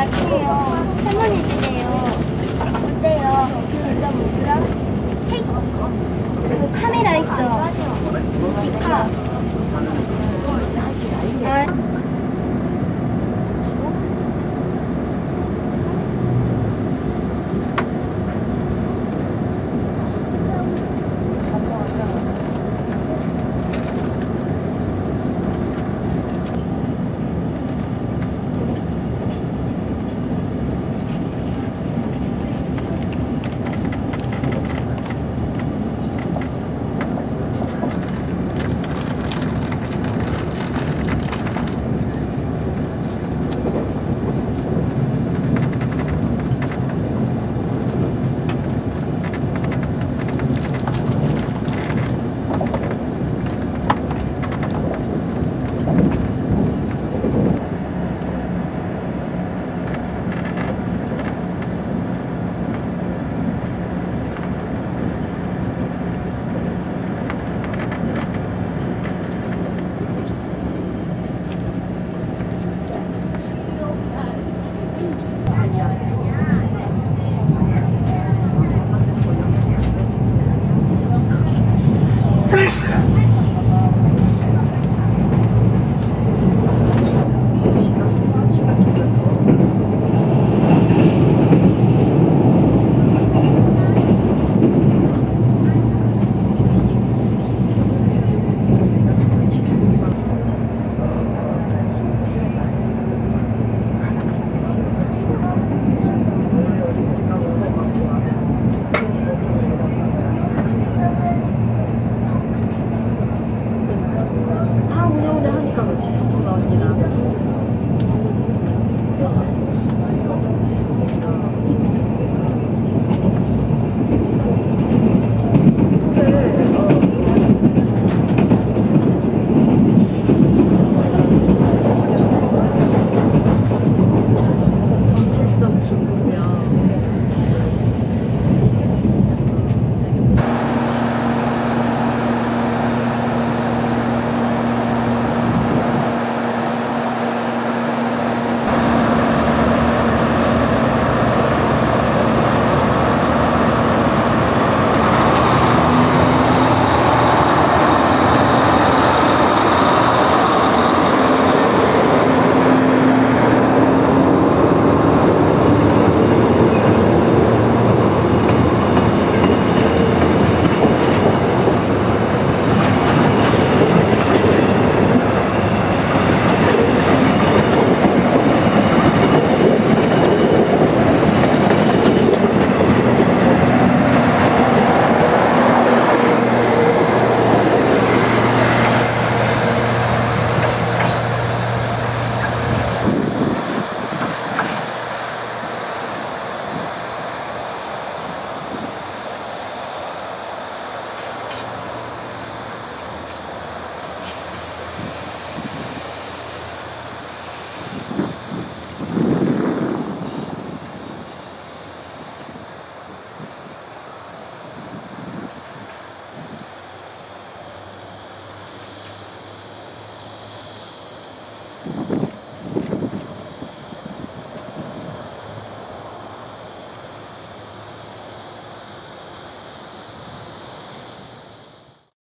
나중에요. 할머니 주세요. 어때요? 그 저 뭐더라? 케이크. 그 카메라 있죠? 그 디카.